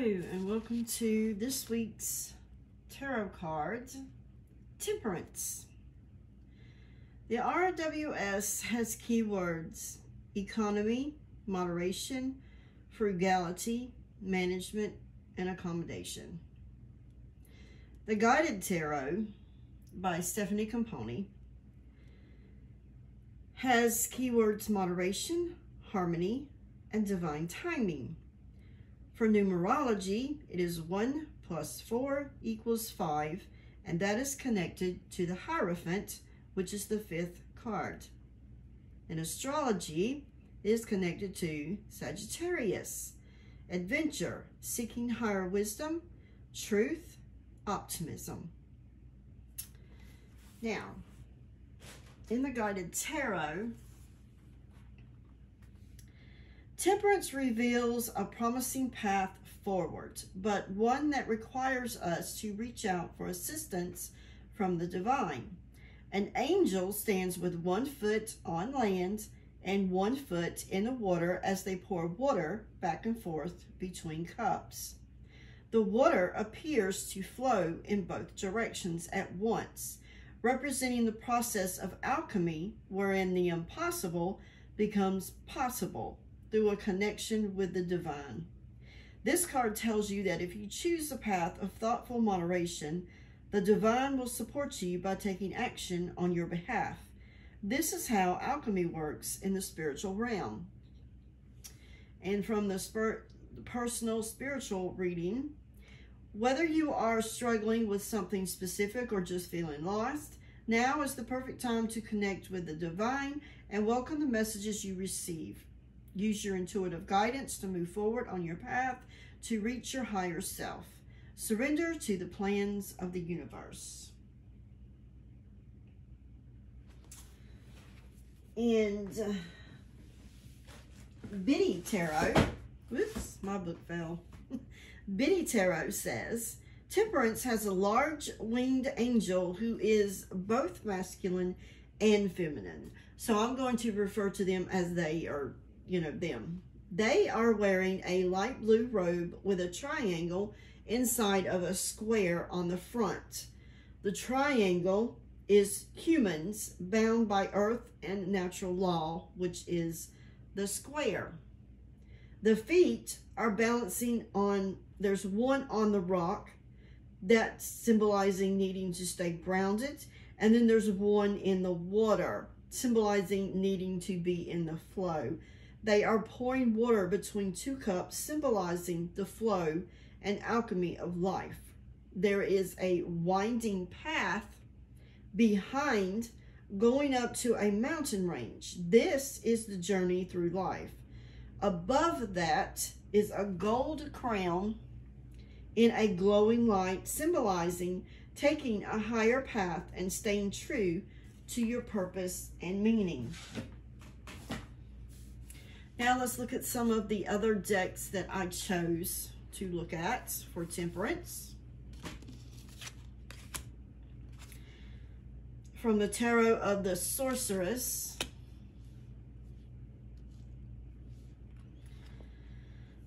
and welcome to this week's tarot cards, Temperance. The RWS has keywords economy, moderation, frugality, management, and accommodation. The Guided Tarot by Stephanie Caponi has keywords moderation, harmony, and divine timing. For numerology, it is 1 plus 4 equals 5, and that is connected to the Hierophant, which is the fifth card. In astrology, it is connected to Sagittarius, adventure, seeking higher wisdom, truth, optimism. Now, in the guided tarot, Temperance reveals a promising path forward, but one that requires us to reach out for assistance from the divine. An angel stands with one foot on land and one foot in the water as they pour water back and forth between cups. The water appears to flow in both directions at once, representing the process of alchemy wherein the impossible becomes possible through a connection with the divine. This card tells you that if you choose the path of thoughtful moderation, the divine will support you by taking action on your behalf. This is how alchemy works in the spiritual realm. And from the personal spiritual reading, whether you are struggling with something specific or just feeling lost, now is the perfect time to connect with the divine and welcome the messages you receive. Use your intuitive guidance to move forward on your path to reach your higher self. Surrender to the plans of the universe. And uh, Biddy Tarot, whoops, my book fell. Biddy Tarot says, Temperance has a large winged angel who is both masculine and feminine. So I'm going to refer to them as they are you know, them. They are wearing a light blue robe with a triangle inside of a square on the front. The triangle is humans bound by earth and natural law, which is the square. The feet are balancing on, there's one on the rock that's symbolizing needing to stay grounded. And then there's one in the water symbolizing needing to be in the flow. They are pouring water between two cups, symbolizing the flow and alchemy of life. There is a winding path behind going up to a mountain range. This is the journey through life. Above that is a gold crown in a glowing light, symbolizing taking a higher path and staying true to your purpose and meaning. Now let's look at some of the other decks that I chose to look at for Temperance. From the Tarot of the Sorceress.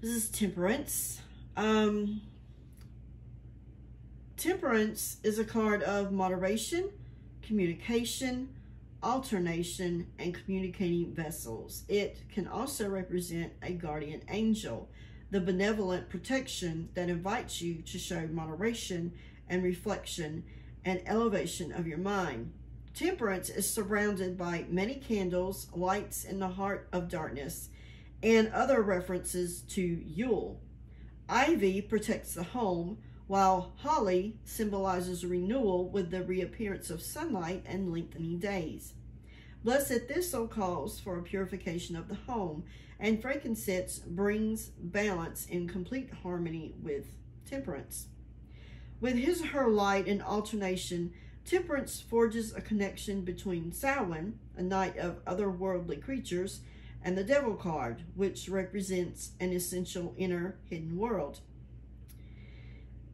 This is Temperance. Um, Temperance is a card of moderation, communication, alternation, and communicating vessels. It can also represent a guardian angel, the benevolent protection that invites you to show moderation and reflection and elevation of your mind. Temperance is surrounded by many candles, lights in the heart of darkness, and other references to Yule. Ivy protects the home, while holly symbolizes renewal with the reappearance of sunlight and lengthening days. Blessed thistle calls for a purification of the home, and frankincense brings balance in complete harmony with temperance. With his her light and alternation, temperance forges a connection between Samhain, a night of otherworldly creatures, and the devil card, which represents an essential inner hidden world.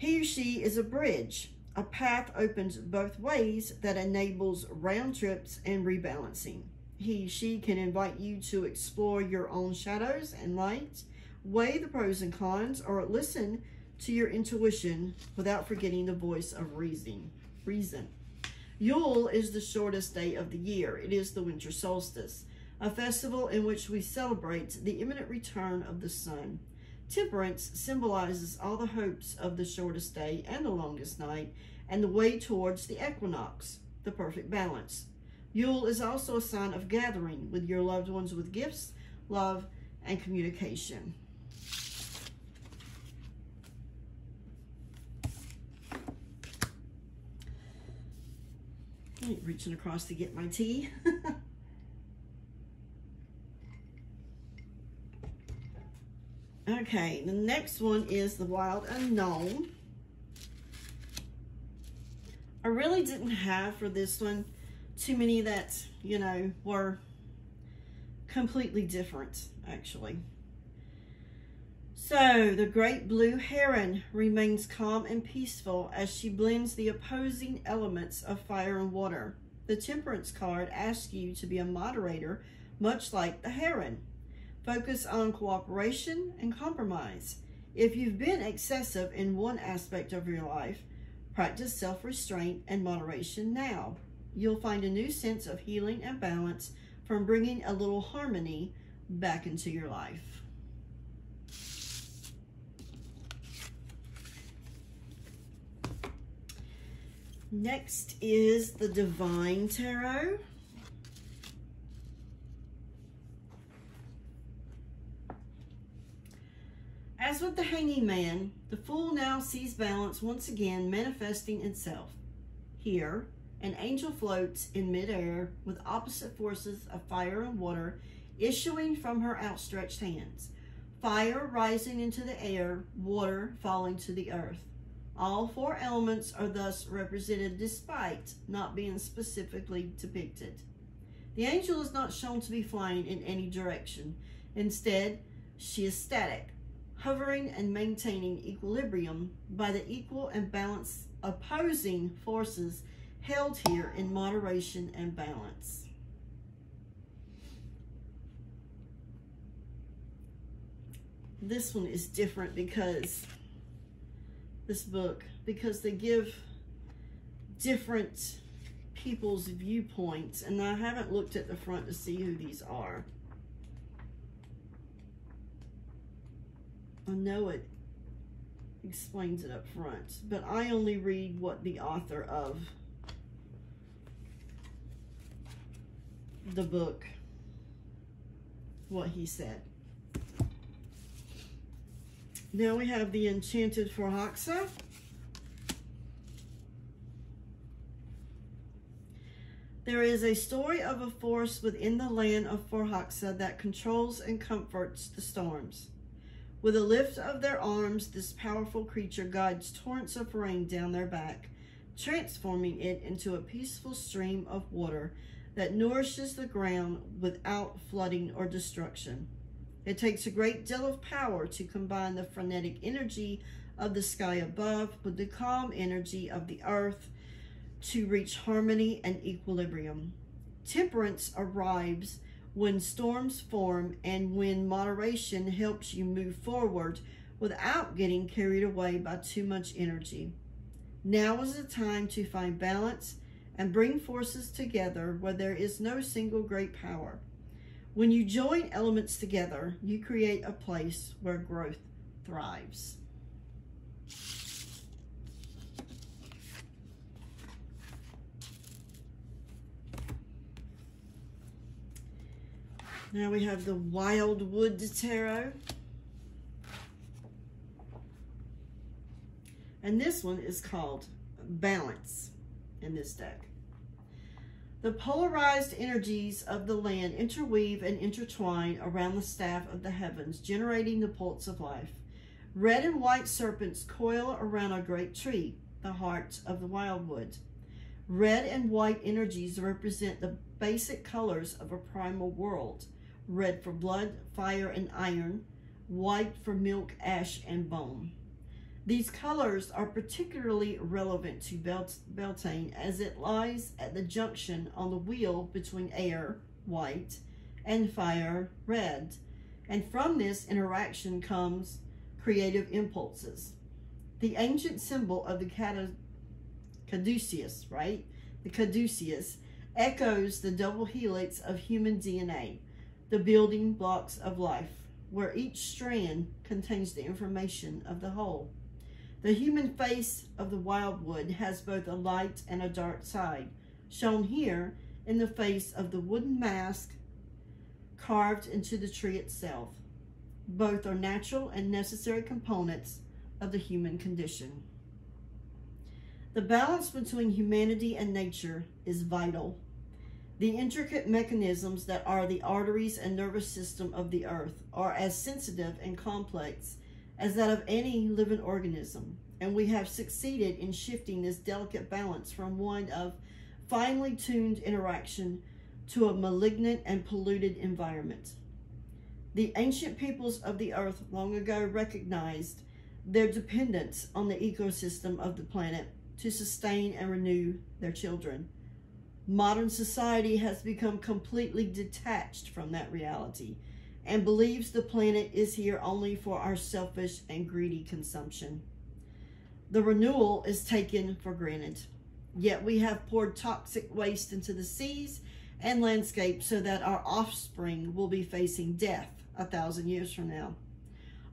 He or she is a bridge. A path opens both ways that enables round trips and rebalancing. He, she can invite you to explore your own shadows and light, Weigh the pros and cons or listen to your intuition without forgetting the voice of reason. Reason. Yule is the shortest day of the year. It is the winter solstice, a festival in which we celebrate the imminent return of the sun. Temperance symbolizes all the hopes of the shortest day and the longest night and the way towards the equinox, the perfect balance. Yule is also a sign of gathering with your loved ones with gifts, love, and communication. reaching across to get my tea. okay, the next one is the Wild Unknown. I really didn't have for this one too many that, you know, were completely different, actually. So, the great blue heron remains calm and peaceful as she blends the opposing elements of fire and water. The temperance card asks you to be a moderator, much like the heron. Focus on cooperation and compromise. If you've been excessive in one aspect of your life, practice self-restraint and moderation now. You'll find a new sense of healing and balance from bringing a little harmony back into your life. Next is the Divine Tarot. With the Hanging Man, the Fool now sees balance once again manifesting itself. Here, an angel floats in midair with opposite forces of fire and water issuing from her outstretched hands. Fire rising into the air, water falling to the earth. All four elements are thus represented despite not being specifically depicted. The angel is not shown to be flying in any direction. Instead, she is static, hovering and maintaining equilibrium by the equal and balanced opposing forces held here in moderation and balance. This one is different because this book because they give different people's viewpoints and I haven't looked at the front to see who these are. I know it explains it up front, but I only read what the author of the book, what he said. Now we have the Enchanted Forhaxa. There is a story of a force within the land of Forhaxa that controls and comforts the storms. With a lift of their arms, this powerful creature guides torrents of rain down their back, transforming it into a peaceful stream of water that nourishes the ground without flooding or destruction. It takes a great deal of power to combine the frenetic energy of the sky above with the calm energy of the earth to reach harmony and equilibrium. Temperance arrives when storms form and when moderation helps you move forward without getting carried away by too much energy. Now is the time to find balance and bring forces together where there is no single great power. When you join elements together, you create a place where growth thrives. Now we have the Wildwood Tarot. And this one is called Balance in this deck. The polarized energies of the land interweave and intertwine around the staff of the heavens, generating the pulse of life. Red and white serpents coil around a great tree, the heart of the wildwood. Red and white energies represent the basic colors of a primal world. Red for blood, fire, and iron. White for milk, ash, and bone. These colors are particularly relevant to Belt Beltane as it lies at the junction on the wheel between air, white, and fire, red. And from this interaction comes creative impulses. The ancient symbol of the caduceus, right? The caduceus echoes the double helix of human DNA, the building blocks of life, where each strand contains the information of the whole. The human face of the wildwood has both a light and a dark side, shown here in the face of the wooden mask carved into the tree itself. Both are natural and necessary components of the human condition. The balance between humanity and nature is vital. The intricate mechanisms that are the arteries and nervous system of the earth are as sensitive and complex as that of any living organism, and we have succeeded in shifting this delicate balance from one of finely tuned interaction to a malignant and polluted environment. The ancient peoples of the earth long ago recognized their dependence on the ecosystem of the planet to sustain and renew their children. Modern society has become completely detached from that reality and believes the planet is here only for our selfish and greedy consumption. The renewal is taken for granted. Yet we have poured toxic waste into the seas and landscape so that our offspring will be facing death a thousand years from now.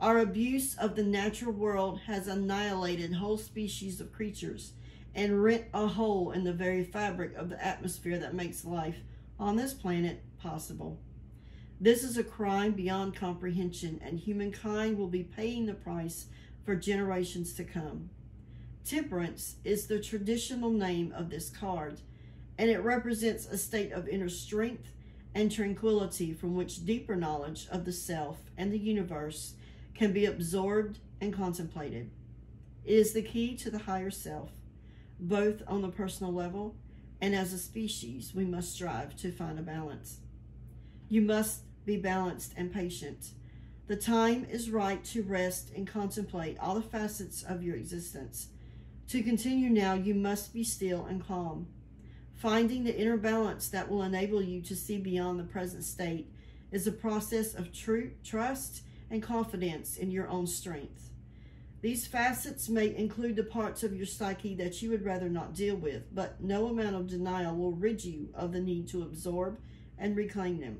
Our abuse of the natural world has annihilated whole species of creatures and rent a hole in the very fabric of the atmosphere that makes life on this planet possible. This is a crime beyond comprehension, and humankind will be paying the price for generations to come. Temperance is the traditional name of this card, and it represents a state of inner strength and tranquility from which deeper knowledge of the self and the universe can be absorbed and contemplated. It is the key to the higher self, both on the personal level and as a species, we must strive to find a balance. You must be balanced and patient. The time is right to rest and contemplate all the facets of your existence. To continue now, you must be still and calm. Finding the inner balance that will enable you to see beyond the present state is a process of true trust and confidence in your own strength. These facets may include the parts of your psyche that you would rather not deal with, but no amount of denial will rid you of the need to absorb and reclaim them.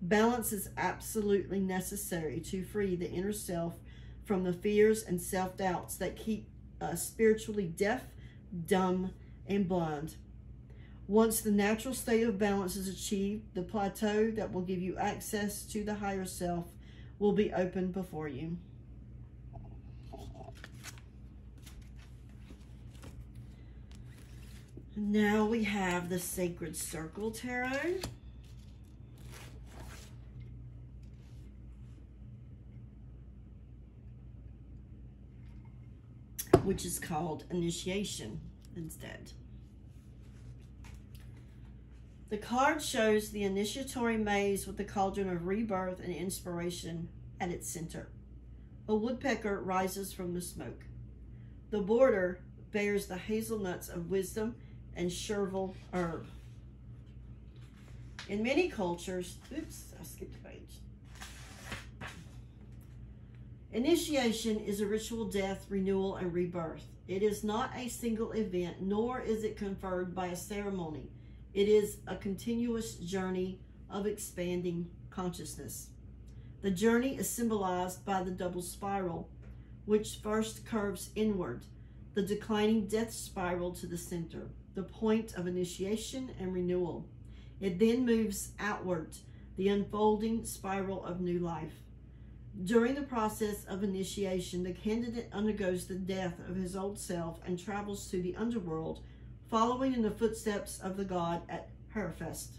Balance is absolutely necessary to free the inner self from the fears and self doubts that keep us spiritually deaf, dumb, and blind. Once the natural state of balance is achieved, the plateau that will give you access to the higher self will be open before you. Now we have the Sacred Circle Tarot. Which is called Initiation instead. The card shows the initiatory maze with the cauldron of rebirth and inspiration at its center. A woodpecker rises from the smoke. The border bears the hazelnuts of wisdom and chervil herb. In many cultures, oops, I skipped a page. Initiation is a ritual death, renewal, and rebirth. It is not a single event, nor is it conferred by a ceremony. It is a continuous journey of expanding consciousness. The journey is symbolized by the double spiral, which first curves inward, the declining death spiral to the center, the point of initiation and renewal. It then moves outward, the unfolding spiral of new life. During the process of initiation, the candidate undergoes the death of his old self and travels to the underworld following in the footsteps of the god at Harvest.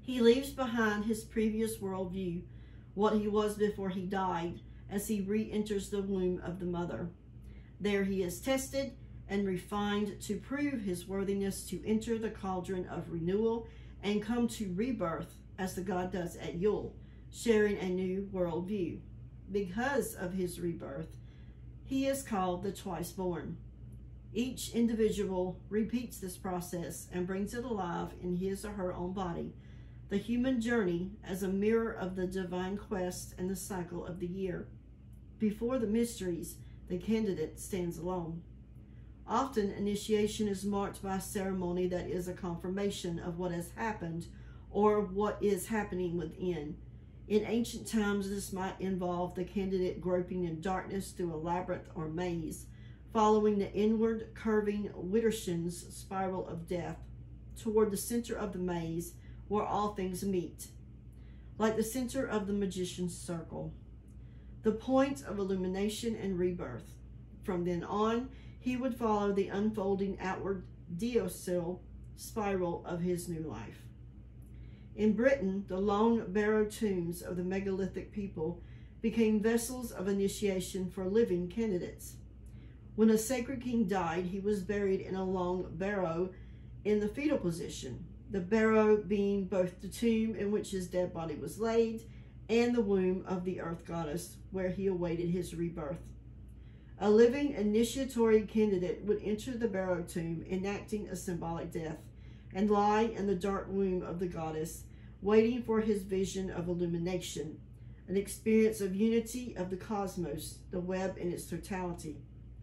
He leaves behind his previous worldview, what he was before he died, as he re-enters the womb of the mother. There he is tested and refined to prove his worthiness to enter the cauldron of renewal and come to rebirth as the God does at Yule, sharing a new worldview. Because of his rebirth, he is called the twice born. Each individual repeats this process and brings it alive in his or her own body. the human journey as a mirror of the divine quest and the cycle of the year. Before the mysteries, the candidate stands alone. Often, initiation is marked by a ceremony that is a confirmation of what has happened or what is happening within. In ancient times, this might involve the candidate groping in darkness through a labyrinth or maze, following the inward curving Widdershins spiral of death toward the center of the maze where all things meet, like the center of the magician's circle, the point of illumination and rebirth. From then on, he would follow the unfolding outward deosil spiral of his new life. In Britain, the long barrow tombs of the megalithic people became vessels of initiation for living candidates. When a sacred king died, he was buried in a long barrow in the fetal position, the barrow being both the tomb in which his dead body was laid and the womb of the earth goddess where he awaited his rebirth. A living initiatory candidate would enter the barrow tomb enacting a symbolic death and lie in the dark womb of the goddess, waiting for his vision of illumination, an experience of unity of the cosmos, the web in its totality.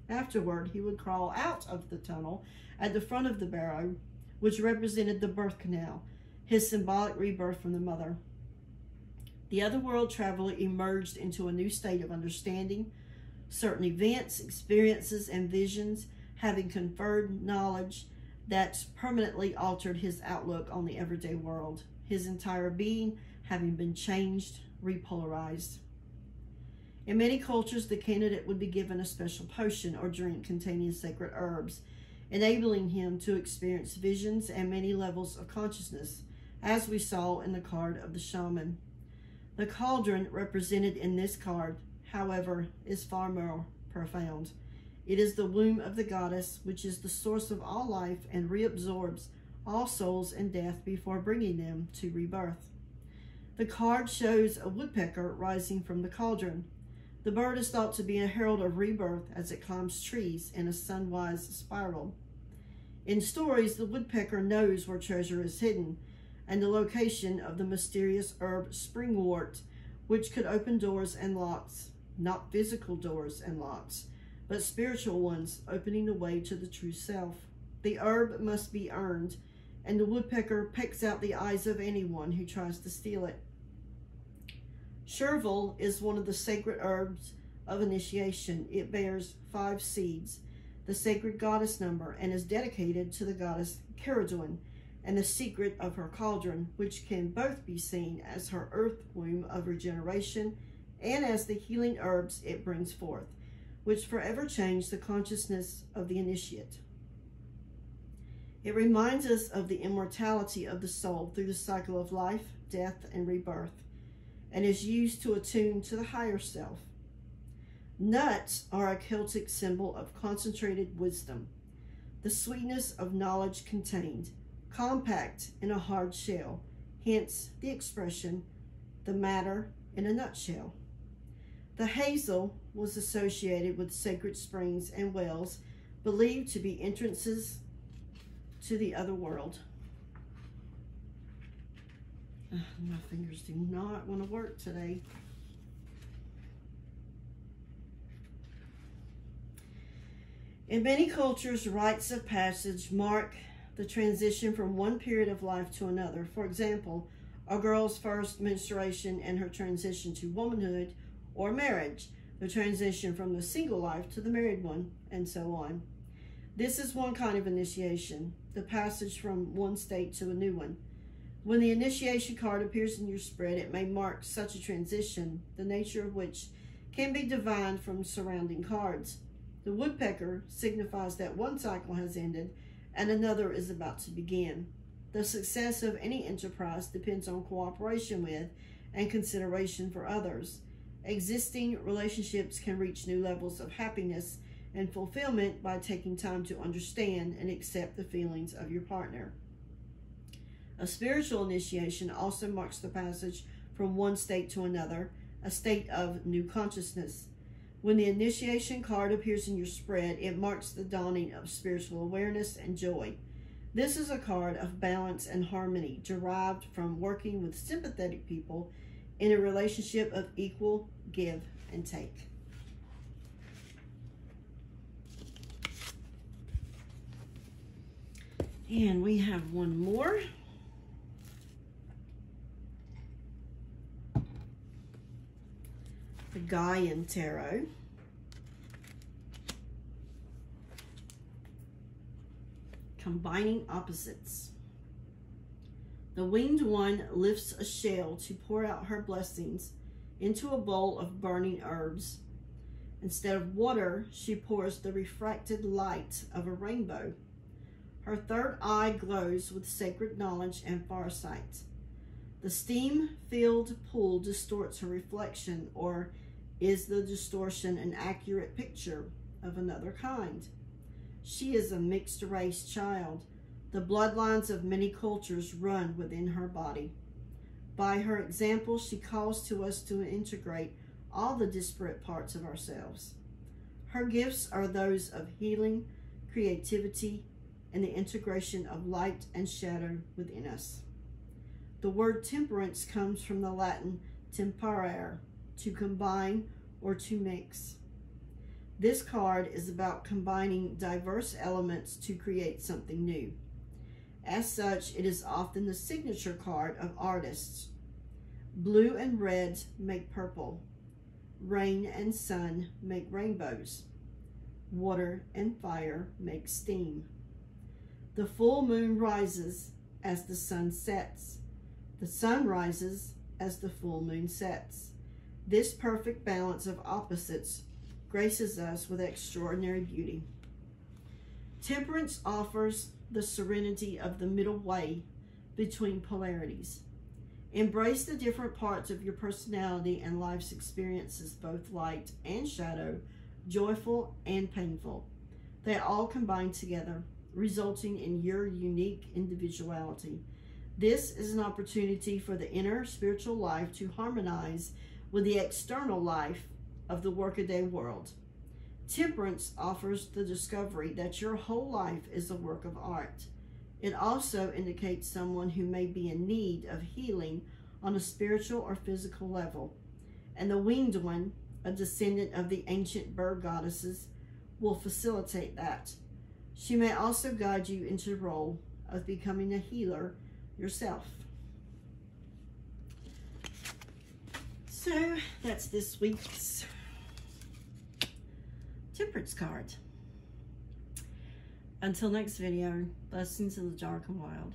Afterward, he would crawl out of the tunnel at the front of the barrow which represented the birth canal, his symbolic rebirth from the mother. The other world traveler emerged into a new state of understanding, certain events, experiences, and visions having conferred knowledge that permanently altered his outlook on the everyday world, his entire being having been changed, repolarized. In many cultures, the candidate would be given a special potion or drink containing sacred herbs enabling him to experience visions and many levels of consciousness, as we saw in the card of the shaman. The cauldron represented in this card, however, is far more profound. It is the womb of the goddess, which is the source of all life and reabsorbs all souls in death before bringing them to rebirth. The card shows a woodpecker rising from the cauldron. The bird is thought to be a herald of rebirth as it climbs trees in a sunwise spiral. In stories, the woodpecker knows where treasure is hidden and the location of the mysterious herb springwort, which could open doors and locks, not physical doors and locks, but spiritual ones, opening the way to the true self. The herb must be earned, and the woodpecker pecks out the eyes of anyone who tries to steal it. Chervil is one of the sacred herbs of initiation. It bears five seeds, the sacred goddess number, and is dedicated to the goddess Cerridwen and the secret of her cauldron, which can both be seen as her earth womb of regeneration and as the healing herbs it brings forth, which forever change the consciousness of the initiate. It reminds us of the immortality of the soul through the cycle of life, death, and rebirth and is used to attune to the higher self. Nuts are a Celtic symbol of concentrated wisdom, the sweetness of knowledge contained, compact in a hard shell, hence the expression, the matter in a nutshell. The hazel was associated with sacred springs and wells believed to be entrances to the other world. Ah, my fingers do not want to work today. In many cultures, rites of passage mark the transition from one period of life to another. For example, a girl's first menstruation and her transition to womanhood or marriage, the transition from the single life to the married one, and so on. This is one kind of initiation, the passage from one state to a new one. When the initiation card appears in your spread, it may mark such a transition, the nature of which can be divined from surrounding cards. The woodpecker signifies that one cycle has ended and another is about to begin. The success of any enterprise depends on cooperation with and consideration for others. Existing relationships can reach new levels of happiness and fulfillment by taking time to understand and accept the feelings of your partner. A spiritual initiation also marks the passage from one state to another, a state of new consciousness. When the initiation card appears in your spread, it marks the dawning of spiritual awareness and joy. This is a card of balance and harmony derived from working with sympathetic people in a relationship of equal give and take. And we have one more. The Gaian Tarot. Combining opposites. The winged one lifts a shell to pour out her blessings into a bowl of burning herbs. Instead of water, she pours the refracted light of a rainbow. Her third eye glows with sacred knowledge and farsight. The steam-filled pool distorts her reflection, or is the distortion an accurate picture of another kind? She is a mixed-race child. The bloodlines of many cultures run within her body. By her example, she calls to us to integrate all the disparate parts of ourselves. Her gifts are those of healing, creativity, and the integration of light and shadow within us. The word temperance comes from the Latin temperare, to combine or to mix. This card is about combining diverse elements to create something new. As such, it is often the signature card of artists. Blue and red make purple. Rain and sun make rainbows. Water and fire make steam. The full moon rises as the sun sets. The sun rises as the full moon sets. This perfect balance of opposites graces us with extraordinary beauty. Temperance offers the serenity of the middle way between polarities. Embrace the different parts of your personality and life's experiences, both light and shadow, joyful and painful. They all combine together resulting in your unique individuality. This is an opportunity for the inner spiritual life to harmonize with the external life of the workaday world. Temperance offers the discovery that your whole life is a work of art. It also indicates someone who may be in need of healing on a spiritual or physical level. And the winged one, a descendant of the ancient bird goddesses, will facilitate that. She may also guide you into the role of becoming a healer yourself. So that's this week's temperance card. Until next video, blessings in the dark and wild.